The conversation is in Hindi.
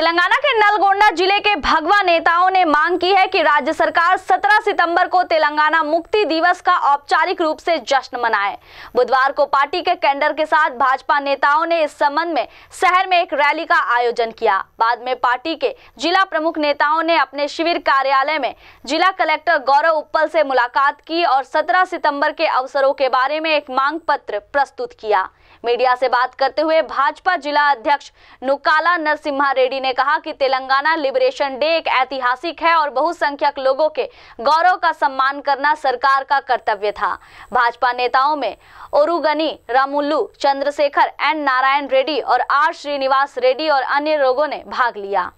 तेलंगाना के नलगोंडा ज़िले के भगवा नेताओं ने मांग की है कि राज्य सरकार 17 सितंबर को तेलंगाना मुक्ति दिवस का औपचारिक रूप से जश्न मनाए। बुधवार को पार्टी के कैंडर के साथ भाजपा नेताओं ने इस संबंध में शहर में एक रैली का आयोजन किया। बाद में पार्टी के जिला प्रमुख नेताओं ने अपने शिविर कार्यालय में जिला कलेक्टर गौरव उप्पल से मुलाकात की और सत्रह सितंबर के अवसरों के बारे में एक मांग पत्र प्रस्तुत किया। मीडिया से बात करते हुए भाजपा जिला अध्यक्ष नुकाला नरसिम्हा रेड्डी ने कहा कि तेलंगाना लिबरेशन डे एक ऐतिहासिक है और बहुसंख्यक लोगों के गौरव का सम्मान करना सरकार का कर्तव्य था। भाजपा नेताओं में ओरुगनी, रामुल्लू, चंद्रशेखर, एन. नारायण रेड्डी और आर. श्रीनिवास रेड्डी और अन्य लोगों ने भाग लिया।